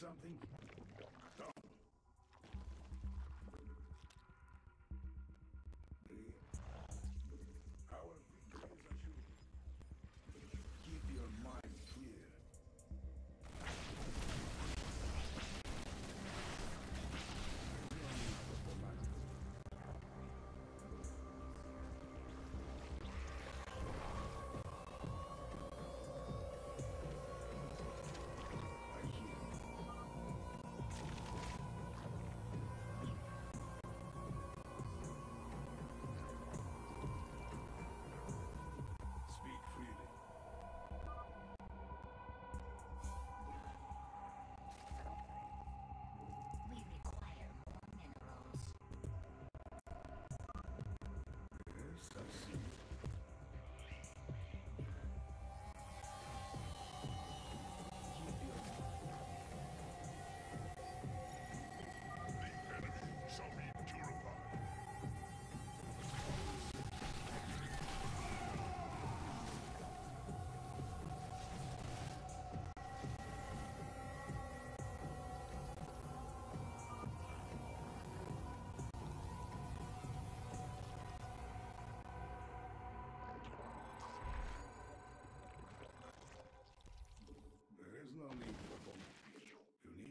something?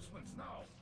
reinforcements now!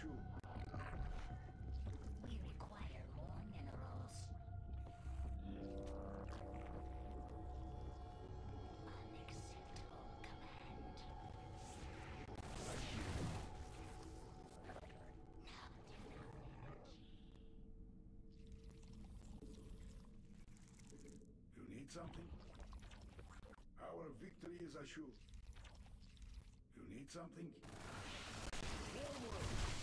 true. We require more minerals. Unacceptable command. Not enough energy. You need something? Our victory is assured. You need something? Forward!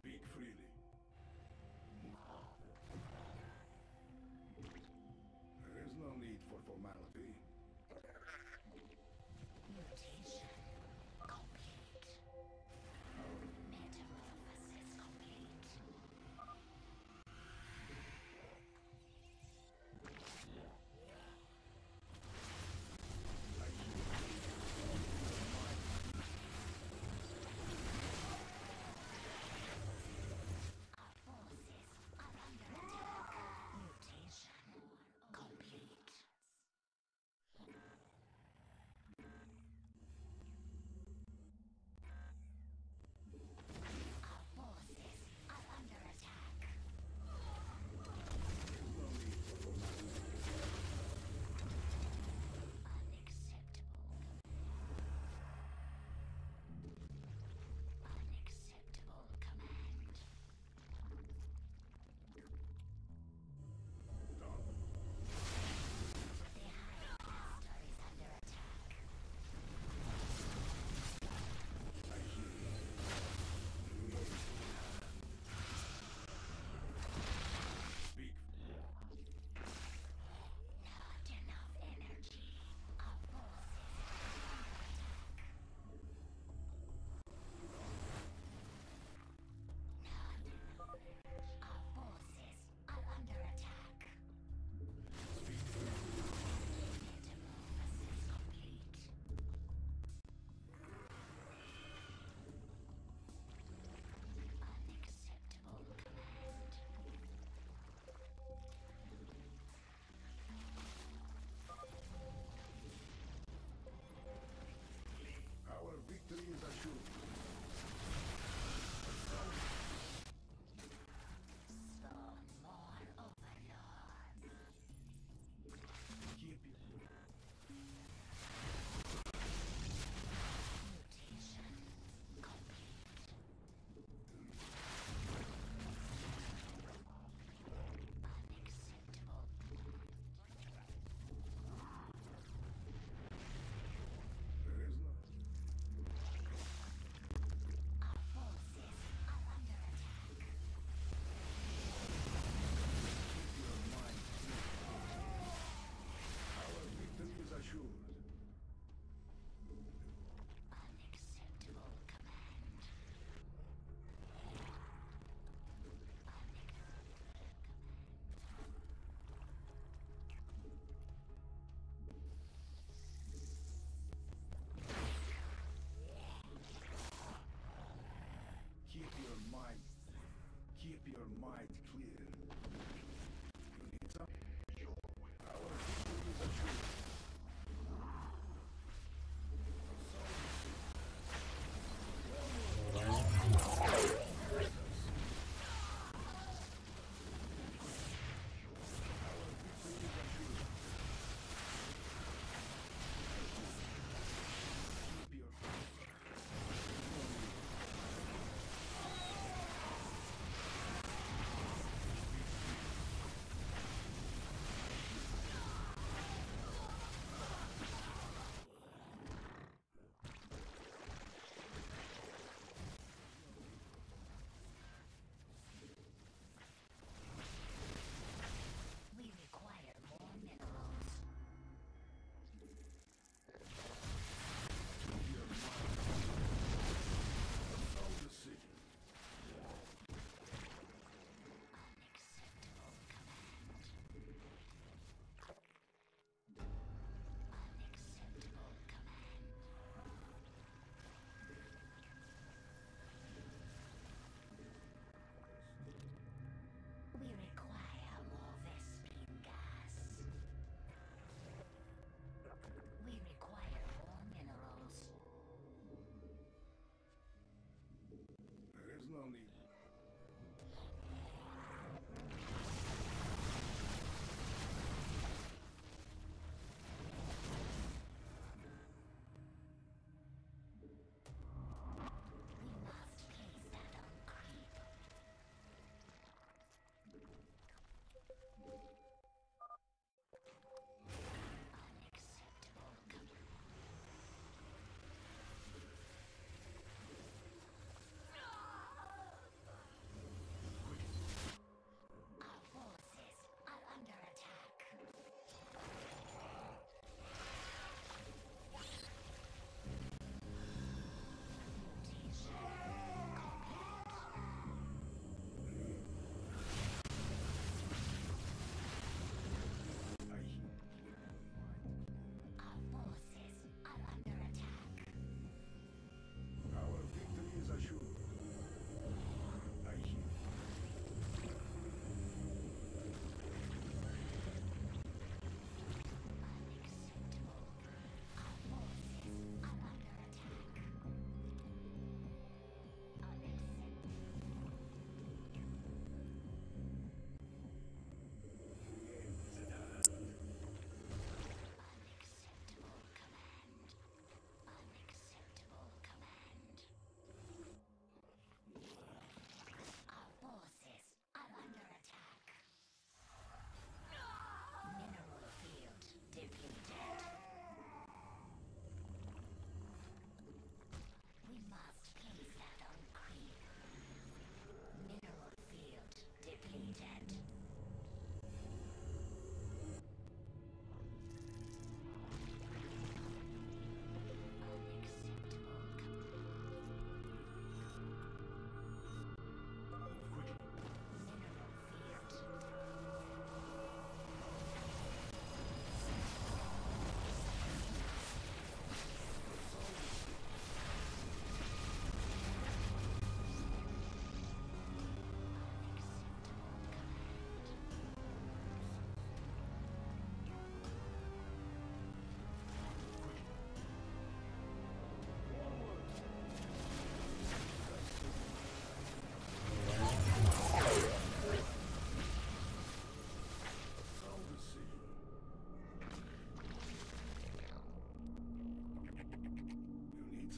Speak freely.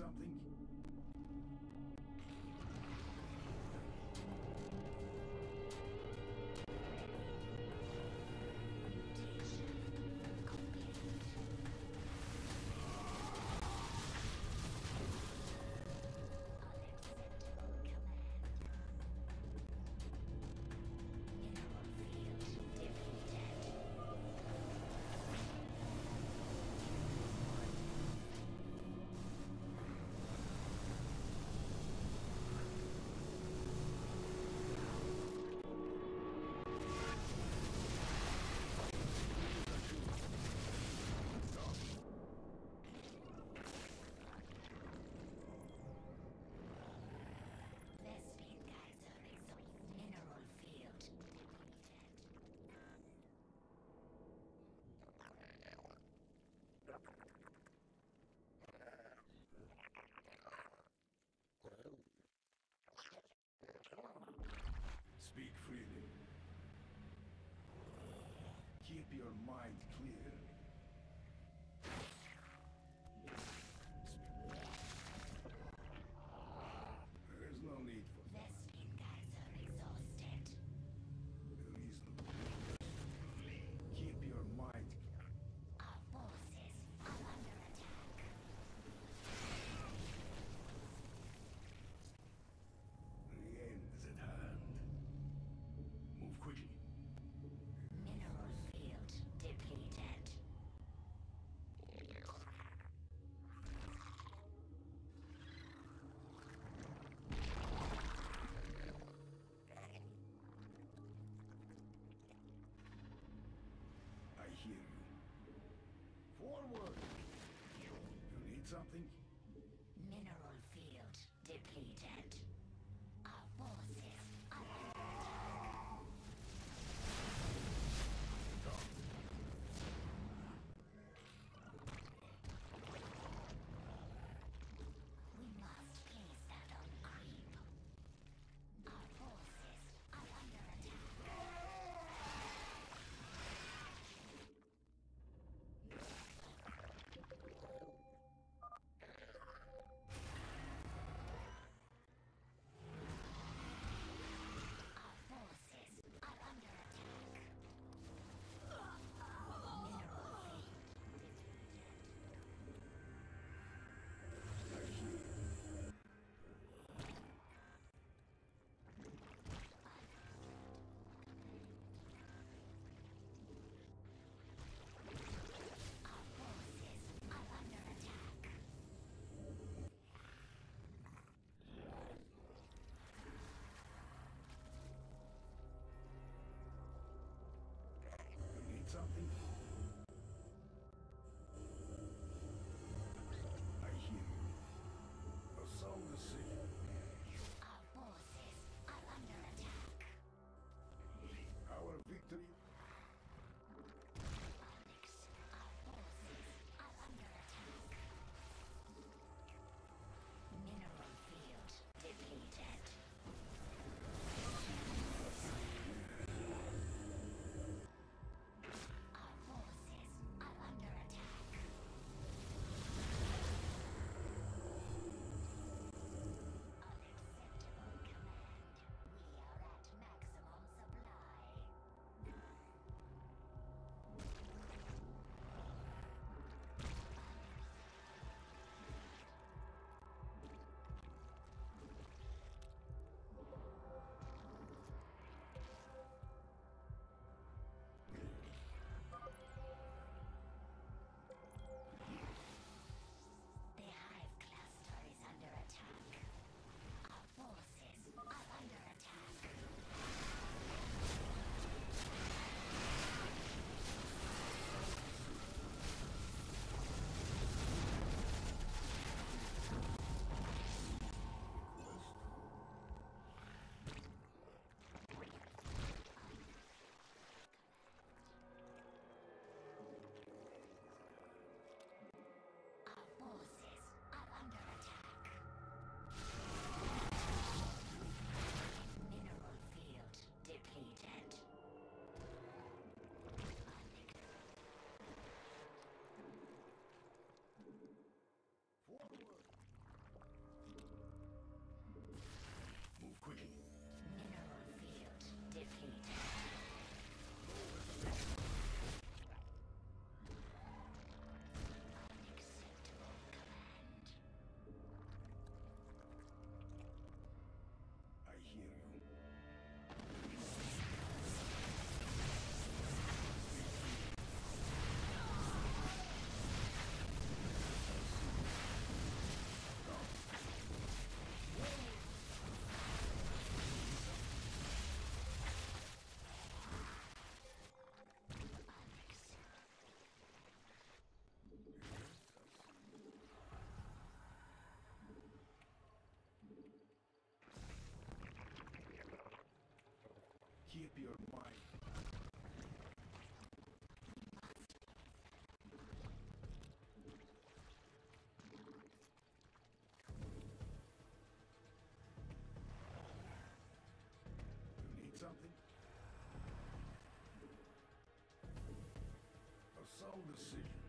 something. something keep your mind. You need something? A sound decision.